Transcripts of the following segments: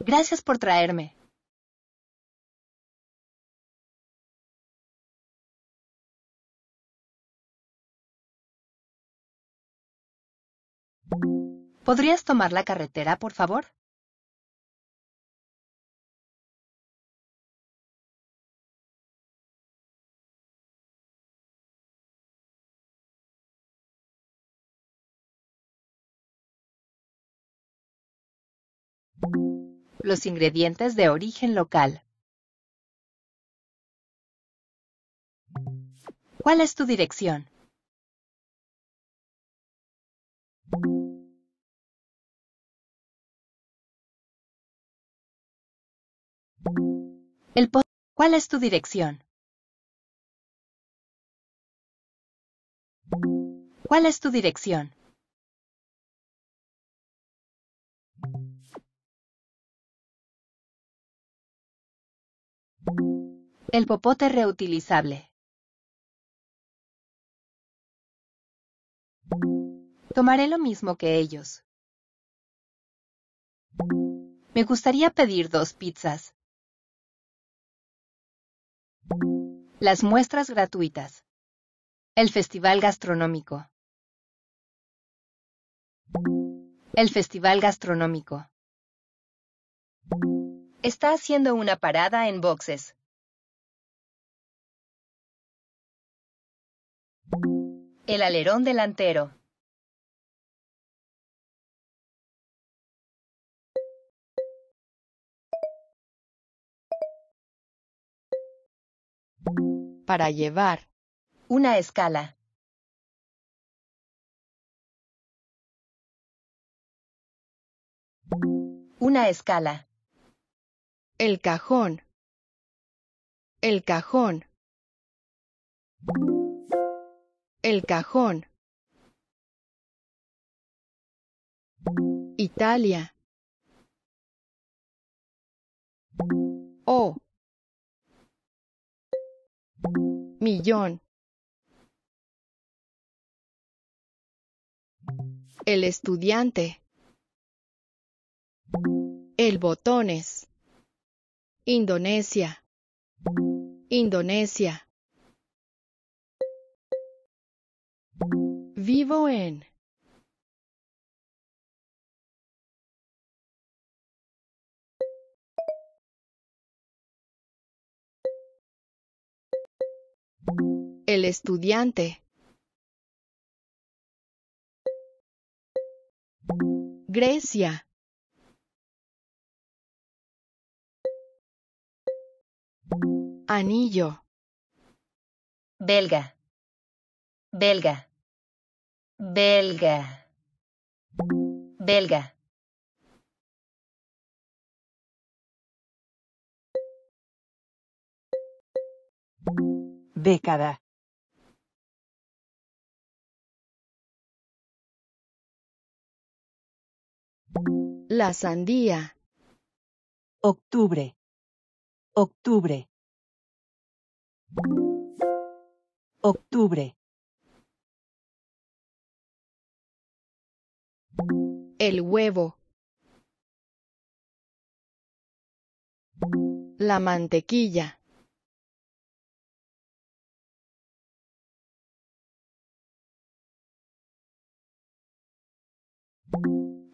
Gracias por traerme. ¿Podrías tomar la carretera, por favor? Los ingredientes de origen local. ¿Cuál es tu dirección? El ¿Cuál es tu dirección? ¿Cuál es tu dirección? El popote reutilizable. Tomaré lo mismo que ellos. Me gustaría pedir dos pizzas. Las muestras gratuitas. El Festival Gastronómico. El Festival Gastronómico. Está haciendo una parada en boxes. El alerón delantero. Para llevar. Una escala. Una escala. El cajón. El cajón. El cajón. Italia. O. Millón. El estudiante. El botones. Indonesia. Indonesia. Vivo en. El estudiante. Grecia. Anillo. Belga. Belga. Belga. Belga. Década. La sandía. Octubre. Octubre. Octubre. El huevo. La mantequilla.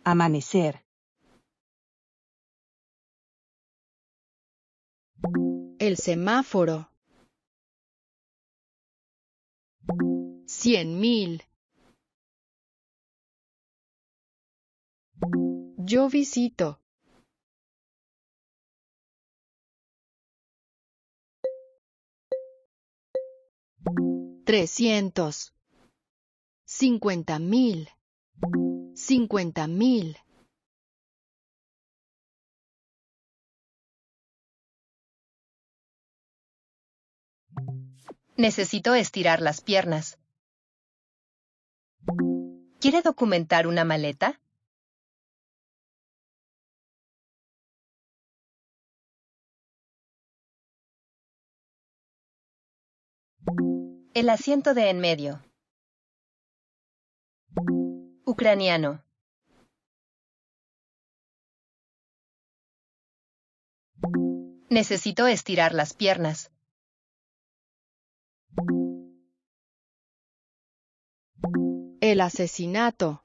Amanecer. El semáforo. Cien mil. Yo visito. Trescientos. Cincuenta mil. Cincuenta mil. Necesito estirar las piernas. ¿Quiere documentar una maleta? El asiento de en medio. Ucraniano. Necesito estirar las piernas. El asesinato.